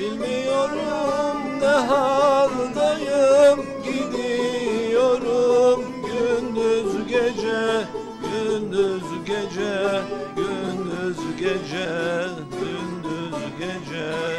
Bilmiyorum ne haldayım Gidiyorum. Gündüz gece Gündüz gece Gündüz gece Gündüz gece.